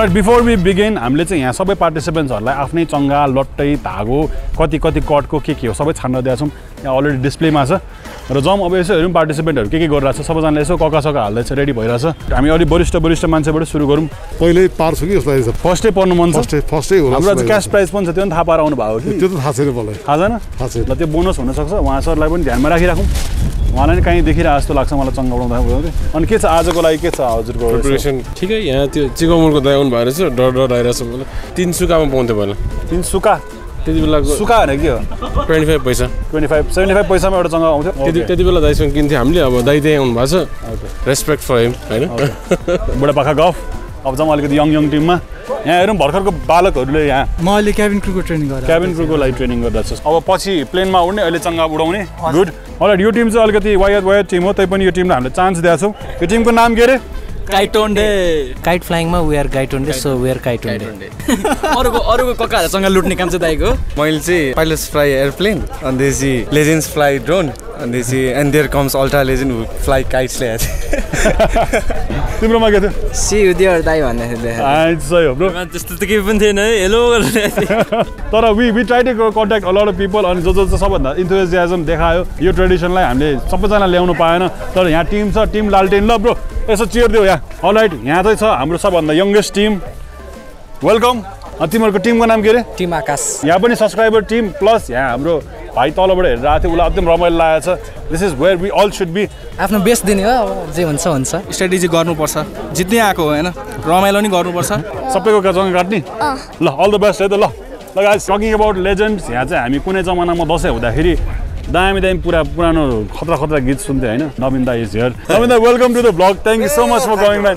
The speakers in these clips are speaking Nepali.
बट बिफोर वी बिगिन हामीले चाहिँ यहाँ सबै पार्टिसिपेन्ट्सहरूलाई आफ्नै चङ्गा लट्टै धागो कति कति कटको के के हो सबै छान्न दिएका छौँ। यहाँ अलरेडी डिस्प्लेमा छ। र जाउँ अब यसो हेरौँ पार्टिसिपेन्टहरू के के गरिरहेको छ सबैजनाले यसो कका सका हाल्दैछ रेडी भइरहेछ। हामी अलिक वरिष्ठ वरिष्ठ मान्छेबाट सुरु गरौँ। पहिल्यै पार्छु कि लाग्छ फर्स्टै पढ्नु मन छ। फर्स्टै हाम्रो आज क्यास। प्राइज पनि छ त्यो पनि थाहा पाएर आउनु भएको कि? त्यो त थाहा छैन मलाई। थाहा छैन? थाहा छैन। ल त्यो बोनस हुनसक्छ। उहाँ सरलाई पनि ध्यानमा राखिराखौँ। उहाँलाई पनि कहीँ देखिरहेको जस्तो लाग्छ मलाई चङ्गा उडाउँदा उडाउँदै अनि के छ? आजको लागि के छ हजुरको? प्रिपरेसन ठिकै यहाँ त्यो चिकमलको दाइ आउनु भएर चाहिँ डर डर आइरहेको छ मलाई। तिन सुकामा पाउँथ्यो पहिला। तिन सुका? त्यति बेलाको सुका भने के हो? ट्वेन्टी फाइभ पैसा। ट्वेन्टी फाइभ सेभेन्टी फाइभ पैसामा एउटा चङ्गा आउँथ्यो? त्यति. त्यति बेला दाइसँग किन्थ्यो हामीले अब दाइ त्यहीँ आउनु भएको छ रेस्पेक्ट फर हिम होइन? बुढापाका गफ। अब जाउँ अलिकति यङ यङ टिममा। यहाँ हेरौँ भर्खरको बालकहरूले यहाँ म अहिले क्याबिन क्रुको ट्रेनिङ गरेँ क्याबिन क्रुको लागि ट्रेनिङ गरिरहेको छ अब पछि प्लेनमा उड्ने अहिले चङ्गा उडाउने। गुड अलरेडी यो टिम चाहिँ अलिकति वायत वायत टिम हो तैपनि यो टिमलाई हामीले चान्स दिएको छौँ। यो टिमको नाम के अरे? काइटोन्डे। काइट फ्लाइङमा वी आर काइटोन्डे सो वी आर काइटोन्डे अरूको अरूको ककाहरूसँग लुट्ने काम चाहिँ दाइको? मैले चाहिँ पाइलट्स फ्लाइ एयरप्लेन अनि त्यसपछि लेजेन्ड्स फ्लाइ ड्रोन अनि त्यसपछि and there comes ultra legend who fly kites ल्याएको तिम्रोमा के थियो सी भन्ने थियो आइट सही हो ब्रो त्यस्तो त केही पनि थिएन है। हेलो तर we we try to contact a lot of people अनि जो जो चाहिँ सबभन्दा इन्थुजियाजम देखायो यो ट्रेडिसनलाई हामीले सबैजना ल्याउनु पाएन। तर यहाँ टिम छ टिम लालटेन ल ब्रो यसो चियर दियो यहाँ। अलराइट यहाँ चाहिँ छ हाम्रो सबभन्दा यङ्गेस्ट टिम वेलकम तिमीहरूको टिमको नाम के अरे? टिम आकाश यहाँ पनि सब्सक्राइबर टिम प्लस यहाँ हाम्रो भाइ तलबाट हेरेर आएको थियो उसलाई एकदम रमाइलो लागेको छ। This is where we all should be आफ्नो बेस्ट दिने हो अब जे हुन्छ हुन्छ। स्ट्राटेजी गर्नुपर्छ। जित्नै आएको हो होइन? रमाइलो नि गर्नुपर्छ। सबैको जग्गा काट्ने? ल अल द बेस्ट है त ल। ल गाइस टकिङ अबाउट लेजेन्ड्स यहाँ चाहिँ हामी कुनै जमानामा दसैँ हुँदाखेरि दामी दामी पुरा पुरानो खतरा खतरा गीत सुन्थ्यो होइन। नवीन दा इज हियर। नवीन दा welcome to the blog thank you so much for coming man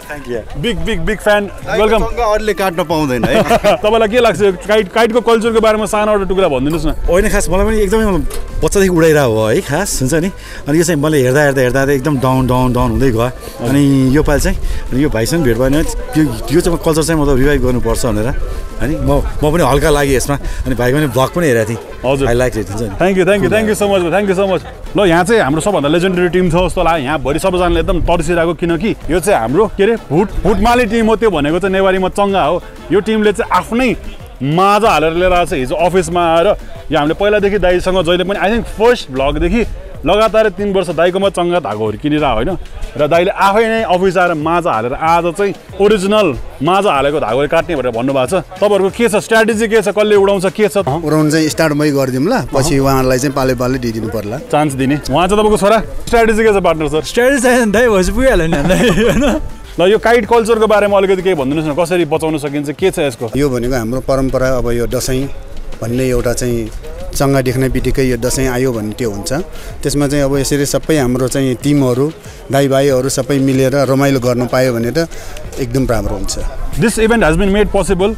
big big big fan welcome अरूले काट्न पाउँदैन है। तपाईँलाई के लाग्छ? यो काइट काइटको कल्चरको बारेमा सानो एउटा टुक्रा भनिदिनुहोस् न। होइन खास मलाई पनि एकदमै बच्चादेखि उडाइरहेको हो है खास हुन्छ नि? अनि यो चाहिँ मैले हेर्दा हेर्दा हेर्दा एकदम डाउन डाउन डाउन हुँदै गयो। अनि यो पालि चाहिँ अनि यो भाइसँग भेट भयो भने यो चाहिँ कल्चर चाहिँ मतलब रिभाइभ गर्नुपर्छ भनेर। अनि म म पनि हल्का लागेँ यसमा। अनि भाइको पनि भ्लग पनि हेरेको थिएँ। हजुर। लाइक इट हुन्छ नि? Thank you thank you thank you so much thank you so much ल यहाँ चाहिँ हाम्रो सबभन्दा लेजेन्डरी टिम छ जस्तो लाग्यो। यहाँ भरि सबैजनाले एकदम तर्सिरहेको किनकि यो चाहिँ हाम्रो के अरे फुट फुटमाली टिम हो त्यो भनेको चाहिँ नेवारीमा चङ्गा हो। यो टिमले चाहिँ आफ्नै माझा हालेर लिएर आएको छ। हिजो अफिसमा आएर यो हामीले पहिलादेखि दाईसँग जहिले पनि आई थिङ्क फर्स्ट भ्लगदेखि लगातार तिन वर्ष दाईकोमा चङ्गा धागोहरू किनेर होइन। र दाईले आफै नै अफिस आएर माझा हालेर आज चाहिँ ओरिजिनल माझा हालेको धागोले काट्ने भनेर भन्नुभएको छ। तपाईँहरूको के छ? स्ट्राटेजी के छ? कसले उडाउँछ? के छ? उडाउनु चाहिँ स्टार्ट मै गरिदिउँ ल। पछि उहाँहरूलाई चाहिँ पाले पाले दिइदिनु पर्ला। चान्स दिने। उहाँ चाहिँ तपाईँको छोरा? स्ट्राटेजी के छ पार्टनर सर स्ट्राटेजी दाइ भएपछि पुगिहाल्यो नि होइन। ल यो काइट कल्चरको बारेमा अलिकति केही भनिदिनुहोस् न। कसरी बचाउन सकिन्छ? के छ यसको? यो भनेको हाम्रो परम्परा अब यो दसैँ भन्ने एउटा चाहिँ चङ्गा देख्ने बित्तिकै यो दसैँ आयो भन्ने त्यो हुन्छ त्यसमा चाहिँ अब यसरी सबै हाम्रो चाहिँ टिमहरू दाइ भाइहरू सबै मिलेर रमाइलो गर्नु पायो भने त एकदम राम्रो हुन्छ this event has been made possible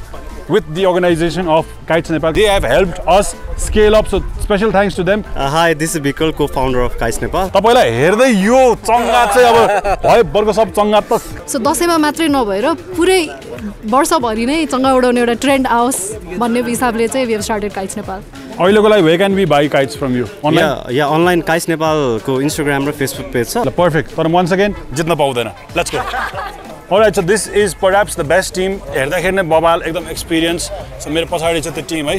with the organization of Kites Nepal. They have helped us scale up, so special thanks to them. Uh, hi, this is Bikal, co-founder of Kites Nepal. तपाईँलाई हेर्दै यो चङ्गा चाहिँ अब भयभरको सब चङ्गा त सो दसैँमा मात्रै नभएर पुरै वर्षभरि नै चङ्गा उडाउने एउटा ट्रेन्ड आओस् भन्ने हिसाबले चाहिँ वी स्टार्टेड काइट्स नेपाल अहिलेको लागि we can be by kites from you Yeah, yeah, online Kites Nepalको इन्स्टाग्राम र फेसबुक पेज छ। पर्फेक्ट तर वान्स अगेन जित्न पाउँदैन। Let's go alright so this is perhaps the best team हेर्दाखेरि नै बबाल एकदम एक्सपिरियन्स सो मेरो पछाडि छ त्यो टिम है।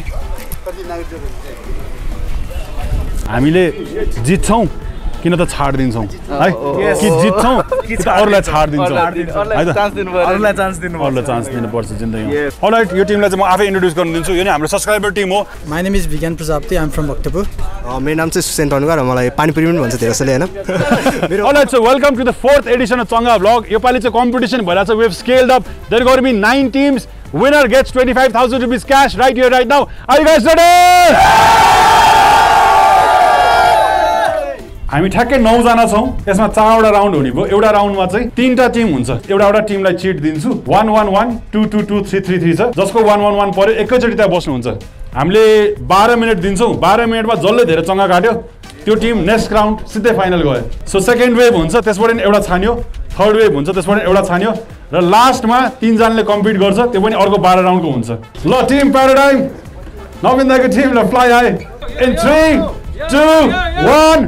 हामीले जित्छौँ। किन त छाड दिन्छौँ है? कि जित्छौँ? अरूलाई छाड दिन्छौँ अरूलाई चान्स दिनु अरूलाई चान्स दिनुपर्छ। जिन्दगीमा। अलराइट यो टिमलाई चाहिँ म आफै इन्ट्रोड्युस गर्न दिन्छु। यो नै हाम्रो सब्सक्राइबर टिम हो। My name is Vigyan Prajapati I'm from Bhaktapur मेरो नाम चाहिँ सुसेन टन्कर मलाई पानीपुरी पनि भन्छ धेरै जसले होइन? Alright, so welcome to the fourth edition of Changa Vlog. योपालि चाहिँ competition भइरहेको छ. We have scaled up. There are going to be nine teams. Winner gets 25,000 rupees cash right here, right now. Are you हामी ठ्याक्कै नौजना छौँ। यसमा चारवटा राउन्ड हुने भयो। एउटा राउन्डमा चाहिँ तिनवटा टिम हुन्छ। एउटा एउटा टिमलाई चिट दिन्छु। One one one two two two three three three छ। जसको वान वान वान पऱ्यो एकैचोटि त्यहाँ बस्नुहुन्छ। हामीले बाह्र मिनट दिन्छौँ। बाह्र मिनटमा जसले धेरै चङ्गा काट्यो त्यो टिम नेक्स्ट राउन्ड सिधै फाइनल गयो। सो सेकेन्ड वेभ हुन्छ त्यसबाट एउटा छान्यो। थर्ड वेभ हुन्छ त्यसबाट एउटा छान्यो। र लास्टमा तिनजनाले कम्पिट गर्छ त्यो पनि अर्को बाह्र राउन्डको हुन्छ। ल टिम प्याराडाइम नवीन दाको टिम ल फ्लाइ आए in three two one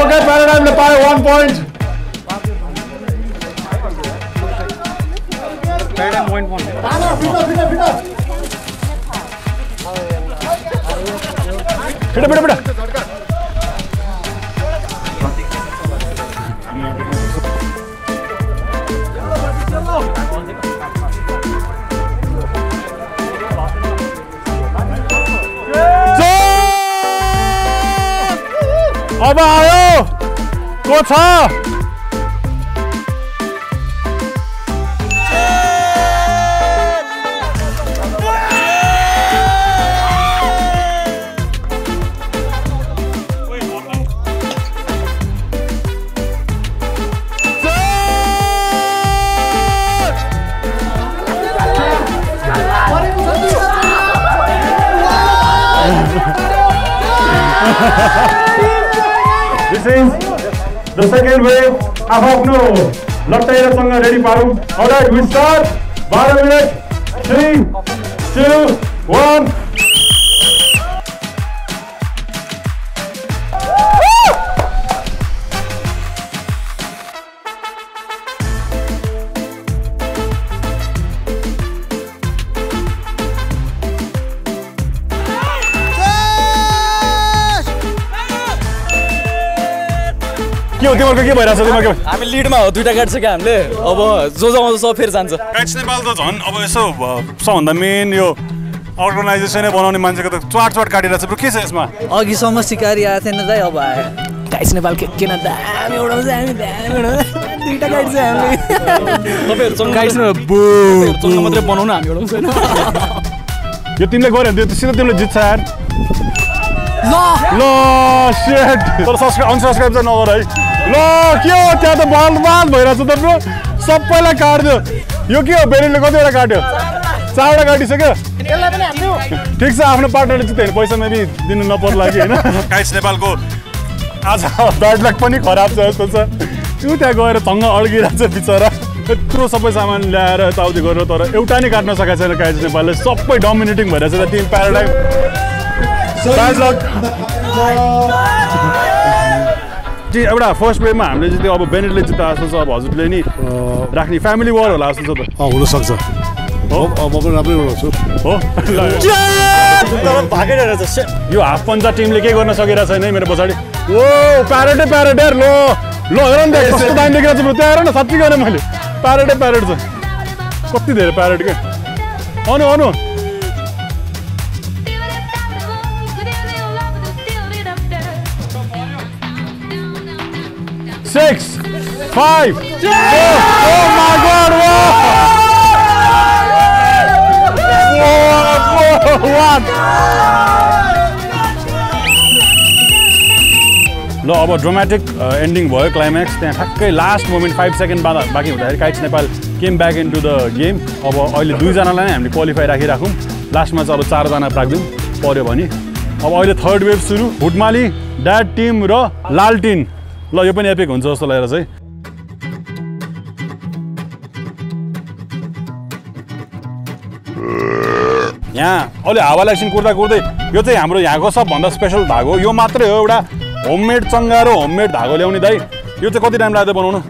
okay प्याराडाइमले पायो वान पोइन्ट बिटा बिटा बिटा अब आयो को छ This is the second wave आफ्नो लट्टाइरसँग रेडी पारौँ अलराइट वी स्टार्ट बाह्र मिनट थ्री टू वान हो तिमीहरूको के भइरहेछ? तिमीहरूको हामी लिडमा हो दुइटा गाडी छ क्या हामीले? अब जो जो आउँछ सब फेरि जान्छ। काइट्स नेपाल त झन् अब यसो सबभन्दा मेन यो अर्गनाइजेसनै बनाउने मान्छेको त चाट चाट काटिरहेको छ। ब्रो के छ यसमा? अघिसम्म सिकारी आएको थिएन दाइ अब आयो। गाइस नेपाल के किन दामी उडाउँछ हामी दामी उडाउँछ दुइटा गाडी छ हामी तपाईँहरू सँग गाइस सँग मात्रै बनाउनु हामी उडाउँछ यो तिमीले गऱ्यो भने त्यो सिधै तिमीले जित्छ यार। ल। सेट तर सब्सक्राइब अनसब्सक्राइब चाहिँ नगर है। ल के हो त्यहाँ त बाल बाल भइरहेछ त ब्रो सबैलाई काट्यो यो के हो बेरीले कतिवटा काट्यो चारवटा काटिसक्यो ठिक छ आफ्नो पार्टनरले जित्यो भने पैसा मेबी दिनु नपर्ला कि होइन काइस नेपालको आज ब्याड लक पनि खराब छ जस्तो छ त्यो त्यहाँ गएर सँग अड्किरहेको छ बिचरा यत्रो सबै सामान ल्याएर यताउति गरेर तर. एउटा नै काट्न सकेको छैन काइस नेपालले सबै डोमिनेटिङ भइरहेछ टिम प्याराडाइम luck. जी एउटा फर्स्ट वेमा हामीले जित्यो अब बेनेटले जित्दा जस्तो छ अब हजुरले नि राख्ने फ्यामिली वार होला जस्तो छ त हुनसक्छ। हो। म पनि राम्रै उडाउँछु हो। यो हाफ पन्जा टिमले के गर्न सकिरहेको छैन है मेरो पछाडि? ओ प्यारेटै प्यारेट यार लो। लो हेर न कस्तो दामी देखिरहेको छ त्यहाँ हेर न साँच्ची गरेँ मैले। प्यारेटै प्यारेट छ। कति धेरै प्यारेट के? अनु अनु। Six, five, four. Oh my God! Whoa! What? ल अब ड्रामेटिक एन्डिङ भयो क्लाइम्याक्स त्यहाँ ठ्याक्कै लास्ट मोमेन्ट फाइभ सेकेन्ड बाद बाँकी हुँदाखेरि kites Nepal came back in to the game अब अहिले दुईजनालाई नै हामीले क्वालिफाई राखिराखौँ लास्टमा चाहिँ अब चारजना राखिदिउँ पऱ्यो भने अब अहिले थर्ड वेभ सुरु भुटमाली ड्याड टिम र लाल टिम ल यो पनि एपिक हुन्छ जस्तो लागेर चाहिँ। यहाँ अहिले हावालाई एकछिन कुर्दा कुर्दै यो चाहिँ हाम्रो यहाँको सबभन्दा स्पेसल धागो यो मात्रै हो एउटा होममेड चङ्गा र होममेड धागो ल्याउने दाइ यो चाहिँ कति टाइम लाग्यो बनाउनु?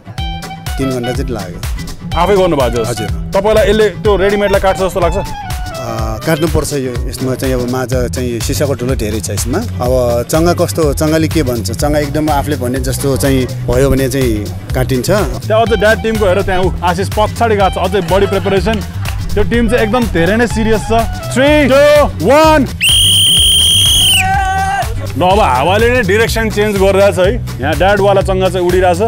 तिन घन्टा चाहिँ लाग्यो। आफै गर्नुभएको छ हजुर। तपाईँलाई यसले त्यो रेडिमेडलाई काट्छ जस्तो लाग्छ? काट्नुपर्छ यो यसमा चाहिँ अब माझ चाहिँ सिसाको ठुलो धेरै छ यसमा। अब चङ्गा कस्तो चङ्गाले के भन्छ? चङ्गा एकदम आफूले भने जस्तो चाहिँ भयो भने चाहिँ काटिन्छ। त्यहाँ अझै ड्याड टिमको हेर त्यहाँ आशिष पछाडि गएको छ अझै बढी प्रिपरेसन त्यो टिम चाहिँ एकदम धेरै नै सिरियस छ। थ्री वान ल अब हावाले नै डिरेक्सन चेन्ज गरिरहेछ है। यहाँ ड्याडवाला चङ्गा चाहिँ उडिरहेछ।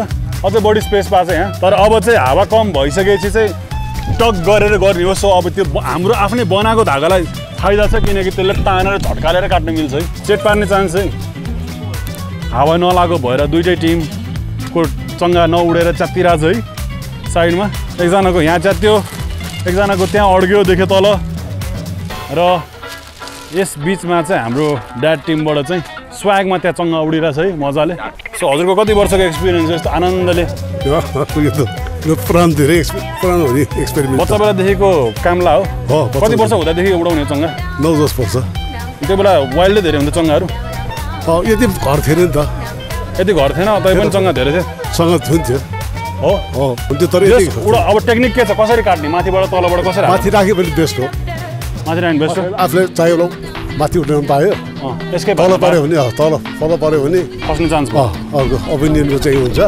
अझै बढी स्पेस पाएको छ यहाँ। तर अब चाहिँ हावा कम भइसकेपछि चाहिँ टक गरेर गर्ने हो सो अब त्यो हाम्रो आफ्नै बनाएको धागालाई फाइदा छ किनकि त्यसले तानेर झट्कालेर काट्न मिल्छ है। चेट पार्ने चान्स चाहिँ हावा नलागो भएर दुइटै टिमको चङ्गा नउडेर च्यात्तिरहेको छ है। साइडमा एकजनाको यहाँ च्यात्यो एकजनाको त्यहाँ अड्क्यो देख्यो तल। र यस बिचमा चाहिँ हाम्रो ड्याड टिमबाट चाहिँ स्वागमा त्यहाँ चङ्गा उडिरहेछ है मजाले। सो हजुरको कति वर्षको एक्सपिरियन्स यस्तो आनन्दले। यो पुरानो धेरै एक्सपे पुरानो एक्सपेरिमेन्ट बच्चा बेलादेखिको कामला हो। कति वर्ष हुँदादेखि उडाउने चङ्गा? नौ दस वर्ष। त्यो बेला वाइल्डै धेरै हुन्थ्यो चङ्गाहरू? यति घर थिएन नि त। यति घर थिएन तै पनि चङ्गा धेरै थियो। सँग थुन्थ्यो हो? हो हुन्थ्यो तर अब टेक्निक के छ? कसरी काट्ने? माथिबाट तलबाट कसरी माथि राख्यो भने बेस्ट हो। माथि राख्ने बेस्ट हो? आफूले चाहियो माथि उठाउनु पायो अँ, यसकै तल पऱ्यो भने अँ, तल तल पऱ्यो भने खस्ने चान्स भयो अँ अर्को अभिनयनको चाहिँ हुन्छ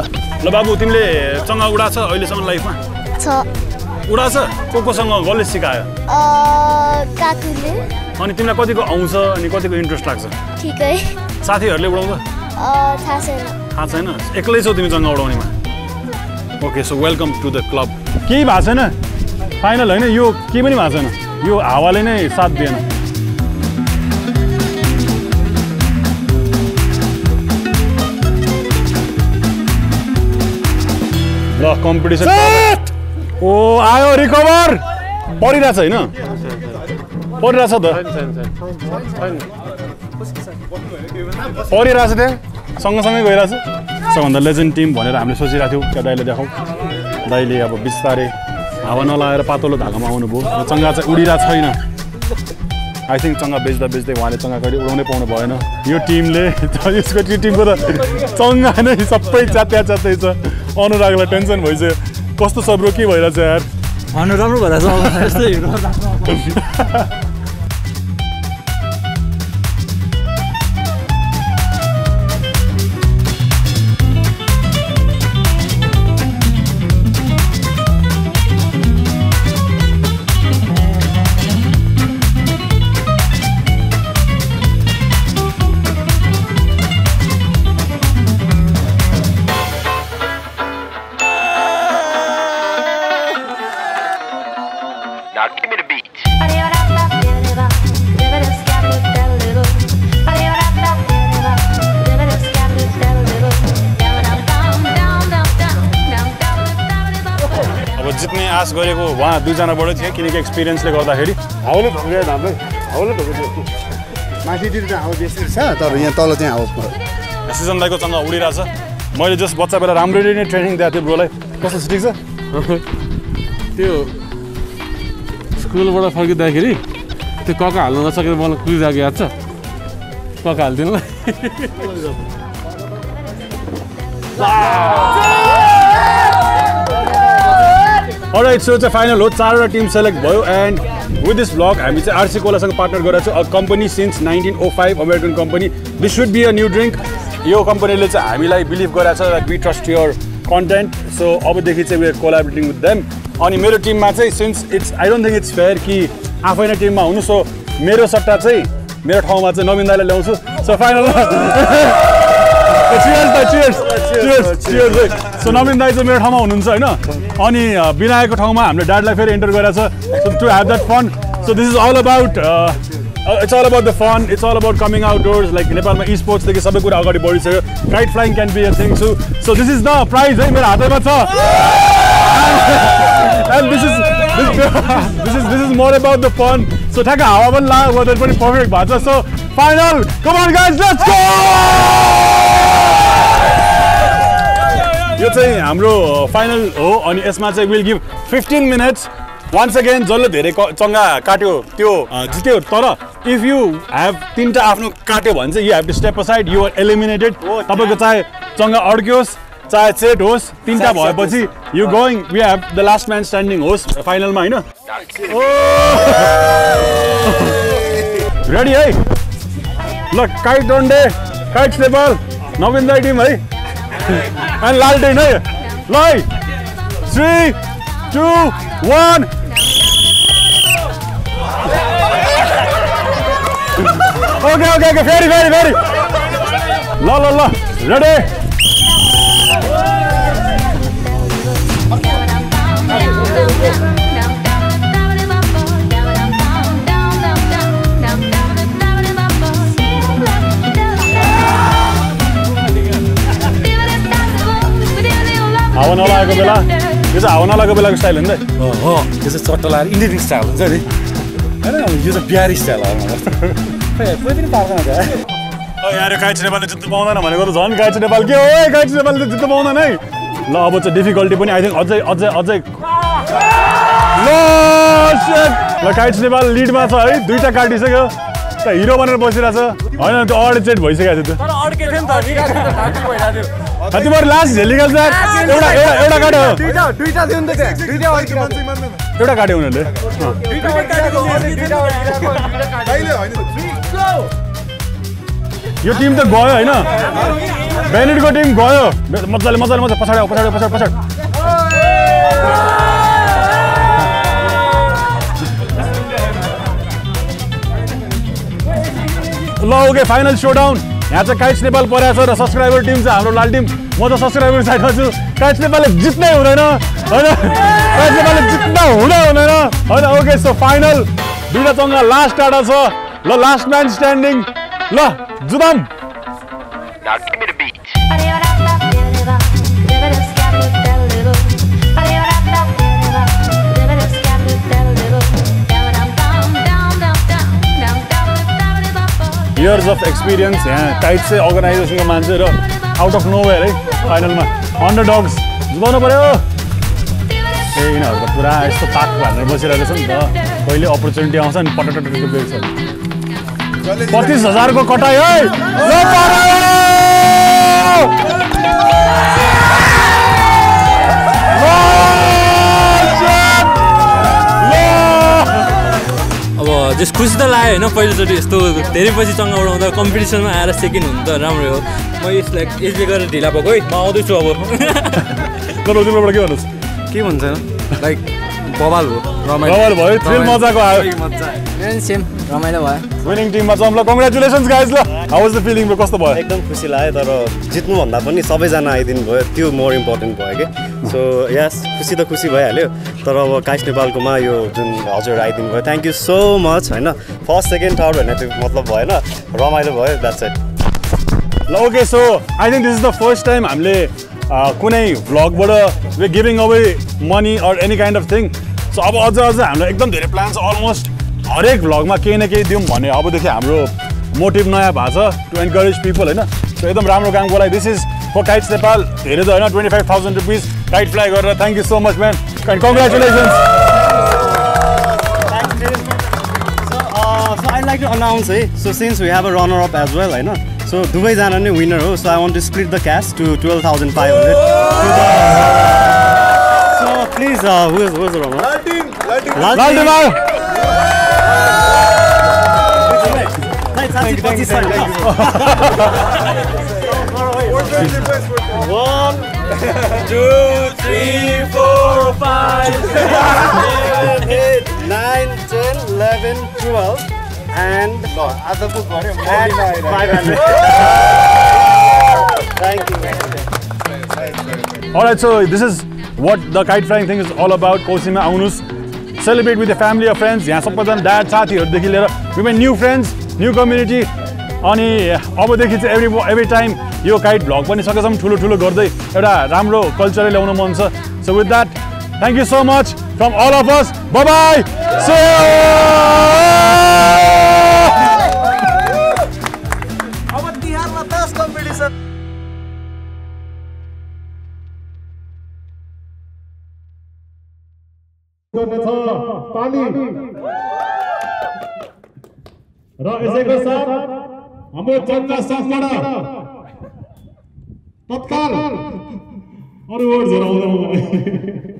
ल बाबु तिमीले चङ्गा उडा छ अहिलेसम्म लाइफमा छ उडा छ को कोसँग कसले सिकायो काकुले अनि तिमीलाई कतिको आउँछ अनि कतिको इन्ट्रेस्ट लाग्छ ठिकै साथीहरूले उडाउँछ थाहा छैन थाहा छैन एक्लै छौ तिमी चङ्गा उडाउनेमा okay so welcome to the club केही भएको छैन फाइनल होइन यो केही पनि भएको छैन यो हावाले नै साथ दिएन ल कम्पिटिसन ओ आयो रिकभर परिरहेछ होइन? परिरहेछ त। परिरहेछ त्यहाँ? सँगसँगै गइरहेछ? सबभन्दा लेजेन्ड टिम भनेर हामीले सोचिरहेको थियौँ। त्यो दाइले देखाउँ। दाइले अब बिस्तारै हावा नलाएर पातलो धागामा आउनुभयो। र चङ्गा चाहिँ उडिरहेको छैन। आई थिङ्क चङ्गा बेच्दा बेच्दै उहाँले चङ्गा कहिले उडाउनै पाउनु भएन। यो टिमले यसको त्यो टिमको त चङ्गा नै सबै च्यात्या च्यात्तै छ। अनुरागलाई टेन्सन भइसक्यो। कस्तो छ ब्रो के भइरहेछ यार? भन्नु राम्रो भइरहेछ यस्तै उहाँ दुईजनाबाट थियो किनकि एक्सपिरियन्सले गर्दाखेरि। हाउले ढोक्यो हाम्रो हाउले ढोक्यो माथितिर चाहिँ हावा बेसी छ तर यहाँ तल चाहिँ हावा सिजन दाइको चङ्गा उडिरहेछ। मैले जस्ट बच्चा बेला राम्ररी नै ट्रेनिङ दिएको थिएँ ब्रोलाई। कस्तो छ ठिक छ? त्यो स्कुलबाट फर्किँदाखेरि त्यो कका हाल्नु नसकेर मलाई कुदिरहेको याद छ? कका हालिदिनु अलराइट सो चाहिँ फाइनल हो चारवटा टिम सेलेक्ट भयो एन्ड विथ दिस ब्लग हामी चाहिँ आरसी कोलासँग पार्टनर गरेको छौँ a company since nineteen o five American company this should be a new drink यो कम्पनीले चाहिँ हामीलाई बिलिभ गराएको छ that we trust your content so अबदेखि चाहिँ वेयर कोलाबरेटिङ विथ देम अनि मेरो टिममा चाहिँ since it's I don't think it's fair कि आफै नै टिममा हुनु सो मेरो सट्टा चाहिँ मेरो ठाउँमा चाहिँ नवीन दाईलाई ल्याउँछु सो फाइनल सो नवीन दाई चाहिँ मेरो ठाउँमा हुनुहुन्छ होइन? अनि विनायकको ठाउँमा हामीले ड्याडलाई फेरि इन्टर गरेको छ। So to have that fun so this is all about it's all about the fun it's all about coming outdoors like नेपालमा स्पोर्ट्सदेखि सबै कुरा अगाडि बढिसक्यो। Kite flying can be a thing सु so this is the prize है मेरो हातैमा छ। And this is this is this is more about the fun so ठ्याक्क हावा पनि लाग्यो वेदर पनि पर्फेक्ट भएको छ। So final come on guys let's go यो चाहिँ हाम्रो फाइनल हो अनि यसमा चाहिँ will give fifteen minutes once again जसले धेरै चङ्गा काट्यो त्यो जित्यो। तर इफ यु हेभ तिनवटा आफ्नो काट्यो भने चाहिँ you have to step aside you are eliminated तपाईँको चाहे चङ्गा अड्कियोस् चाहे सेट होस् तिनवटा भएपछि you going we have the last man standing होस् फाइनलमा होइन? रेडी है ल काइट डन्डे काइट नेपाल नवीन दाई टिम है And Lal đi nữa Lai 3 2 1 Okay okay okay. Very very very. La la la. Ready? हावा नलागेको बेला यो चाहिँ हावा नलागेको बेलाको स्टाइल हो नि त हो यो चाहिँ चट्टा लगाएर इन्डियन स्टाइल हुन्छ नि होइन यो चाहिँ बिहारी स्टाइल हो कोही पनि पार्दैन त यहाँ काइट नेपालले जित्नु पाउँदैन भनेको त झन् काइट नेपाल के हो काइट नेपालले त जित्नु पाउँदैन है ल अब चाहिँ डिफिकल्टी पनि थिङ्क अझै अझै अझै ल shit! ल काइट नेपाल लिडमा छ है दुईवटा काटिसक्यो त हिरो बनेर बसिरहेछ होइन त्यो अगाडि चेट भइसकेको थियो तर अड्के थियो नि त निकाल्नु त ढाकी भइरहेको थियो त्यो तिमीहरू लास्ट झेलिकल एउटा एउटा एउटा काट्यो। एउटा काट्यो उनीहरूले। यो टिम त गयो होइन। बेनिटको टिम गयो। मजाले मजाले मजाले पछाडि आऊ, पछाडि पछाडि पछाडि। ल ओके फाइनल सोडाउन यहाँ चाहिँ काइट्स नेपाल परेको छ र सब्सक्राइबर टिम चाहिँ हाम्रो लाल टिम म त सब्सक्राइबर साइडमा छु. काइट्स नेपालले जित्नै हुँदैन. होइन? काइट्स नेपालले जित्न हुँदै हुँदैन. होइन? ओके सो फाइनल दुईवटा चङ्गा लास्ट टाढा छ. ल लास्ट म्यान स्ट्यान्डिङ ल जुदाम इयर्स अफ एक्सपिरियन्स यहाँ टाइट चाहिँ अर्गनाइजेसनको मान्छे र आउट अफ नोवेयर है फाइनलमा अन्डर डग्स जुगाउनु पऱ्यो ए यिनीहरू त पुरा यस्तो ताक भनेर बसिरहेको छ नि त कहिले अपर्च्युनिटी आउँछ नि पटक बेच्छ पच्चिस हजारको कटाइ है जस खुसी त लाग्यो होइन पहिलोचोटि यस्तो धेरै पछि चङ्गा उडाउँदा कम्पिटिसनमा आएर सेकेन्ड हुनु त राम्रै हो। म यसलाई यसले गरेर ढिला भएको है म आउँदैछु अब। ल तिमीबाट के भन्नुहोस्? के भन्छ लाइक बवाल हो रमाइलो। भयो मजाको आयो। सेम रमाइलो भयो। विनिङ टिममा ल कङ्ग्रेचुलेसन्स गाइज ल। हाउ वाज द फिलिङ कस्तो भयो? एकदम खुसी लाग्यो तर जित्नुभन्दा पनि सबैजना आइदिनु भयो। त्यो मोर इम्पोर्टेन्ट भयो कि? सो यस खुसी त खुसी भइहाल्यो। तर अब काइस नेपालकोमा यो जुन हजुर आइदिनु भयो थ्याङ्क यू सो मच होइन? फर्स्ट सेकेन्ड थर्ड भन्ने त्यो मतलब भएन। रमाइलो भयो द्याट्स इट ल okay so I think this is the first time हामीले कुनै भ्लगबाट way giving away money or any kind of thing so अब अझ अझ हामीलाई एकदम धेरै प्लान छ अलमोस्ट हरेक भ्लगमा केही न केही दिउँ भन्ने अबदेखि हाम्रो मोटिभ नयाँ भएको छ टु एन्करेज पिपल होइन? सो एकदम राम्रो कामको लागि this is for kites Nepal. धेरै त होइन twenty five thousand rupees kite fly गरेर thank you so much man and congratulations so I like to announce है so since we have a runner up as well होइन? सो दुवैजना नै विनर हो so I want to split the cash to twelve thousand five hundred so please book गऱ्यो and five hundred. Thank you. Alright, so this is what the kite flying thing is all about. कोसीमा आउनुहोस् celebrate with the family of friends यहाँ सबैजना ड्याड लिएर women new friends new community अनि अबदेखि चाहिँ एभ्री एभ्री टाइम यो काइट भ्लग पनि सकेसम्म ठुलो ठुलो गर्दै एउटा राम्रो कल्चरै ल्याउन मन छ। So with that thank you so much from all of us bye अब र यसैको साथ हाम्रो चन्दा साथबाट तत्काल अरू वर्डहरू आउँदैन मलाई